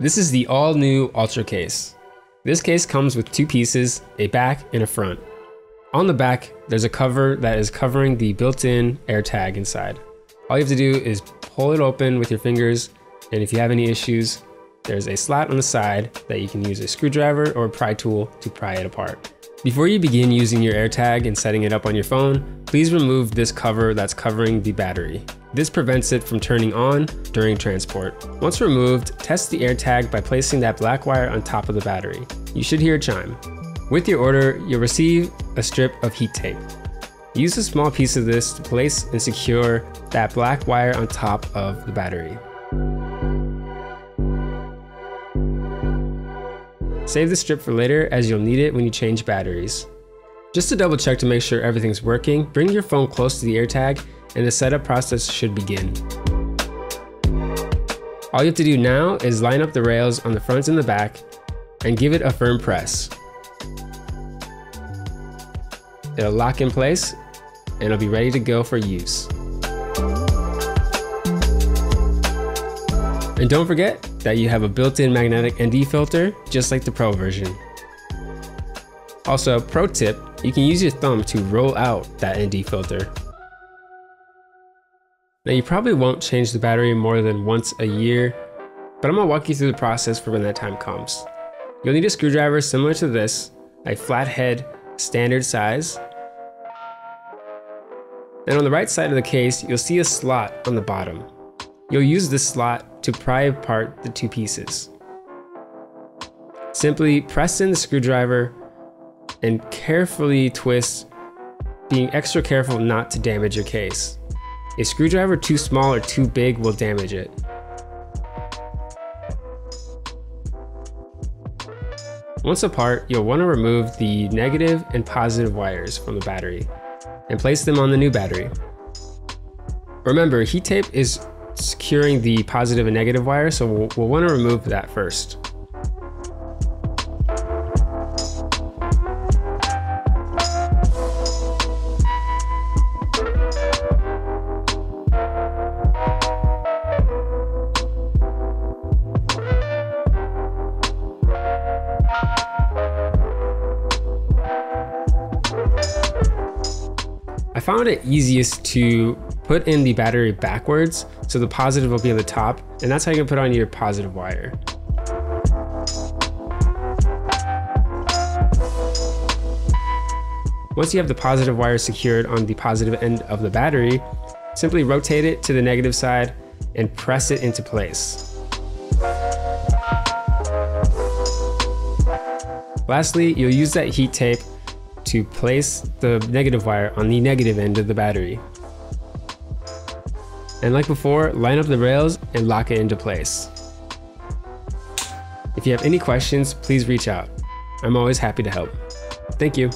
This is the all new Ultra case. This case comes with two pieces, a back and a front. On the back, there's a cover that is covering the built-in AirTag inside. All you have to do is pull it open with your fingers, and if you have any issues, there's a slot on the side that you can use a screwdriver or a pry tool to pry it apart. Before you begin using your AirTag and setting it up on your phone, please remove this cover that's covering the battery. This prevents it from turning on during transport. Once removed, test the AirTag by placing that black wire on top of the battery. You should hear a chime. With your order, you'll receive a strip of heat tape. Use a small piece of this to place and secure that black wire on top of the battery. Save the strip for later as you'll need it when you change batteries. Just to double check to make sure everything's working, bring your phone close to the AirTag and the setup process should begin. All you have to do now is line up the rails on the front and the back and give it a firm press. It'll lock in place and it'll be ready to go for use. And don't forget that you have a built-in magnetic ND filter, just like the Pro version. Also, pro tip, you can use your thumb to roll out that ND filter. Now you probably won't change the battery more than once a year, but I'm gonna walk you through the process for when that time comes. You'll need a screwdriver similar to this, a flathead standard size. And on the right side of the case, you'll see a slot on the bottom. You'll use this slot to pry apart the two pieces. Simply press in the screwdriver and carefully twist, being extra careful not to damage your case. A screwdriver too small or too big will damage it. Once apart, you'll want to remove the negative and positive wires from the battery and place them on the new battery. Remember, heat tape is securing the positive and negative wire, so we'll, we'll want to remove that first. I found it easiest to put in the battery backwards so the positive will be on the top and that's how you can put on your positive wire. Once you have the positive wire secured on the positive end of the battery, simply rotate it to the negative side and press it into place. Lastly, you'll use that heat tape to place the negative wire on the negative end of the battery. And like before, line up the rails and lock it into place. If you have any questions, please reach out. I'm always happy to help. Thank you.